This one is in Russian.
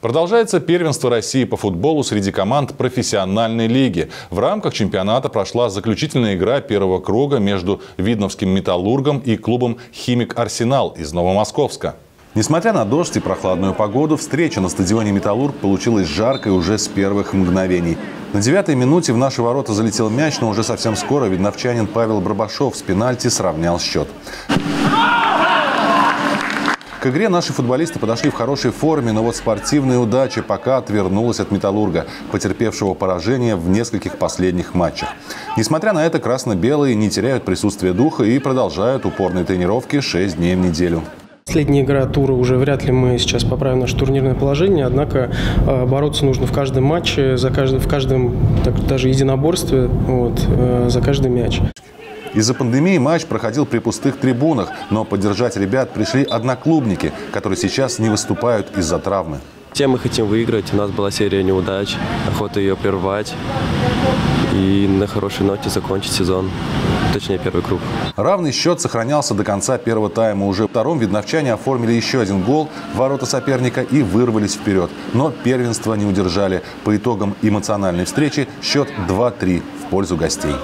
Продолжается первенство России по футболу среди команд профессиональной лиги. В рамках чемпионата прошла заключительная игра первого круга между Видновским «Металлургом» и клубом «Химик Арсенал» из Новомосковска. Несмотря на дождь и прохладную погоду, встреча на стадионе «Металлург» получилась жаркой уже с первых мгновений. На девятой минуте в наши ворота залетел мяч, но уже совсем скоро видновчанин Павел Барбашов с пенальти сравнял счет. К игре наши футболисты подошли в хорошей форме, но вот спортивная удача пока отвернулась от «Металлурга», потерпевшего поражение в нескольких последних матчах. Несмотря на это, красно-белые не теряют присутствие духа и продолжают упорные тренировки 6 дней в неделю. Последняя игра тура уже вряд ли мы сейчас поправим наше турнирное положение, однако э, бороться нужно в каждом матче, за каждый, в каждом так, даже единоборстве, вот, э, за каждый мяч. Из-за пандемии матч проходил при пустых трибунах, но поддержать ребят пришли одноклубники, которые сейчас не выступают из-за травмы. Все мы хотим выиграть, у нас была серия неудач, охота ее прервать и на хорошей ноте закончить сезон, точнее первый круг. Равный счет сохранялся до конца первого тайма. Уже в втором видновчане оформили еще один гол в ворота соперника и вырвались вперед. Но первенство не удержали. По итогам эмоциональной встречи счет 2-3 в пользу гостей.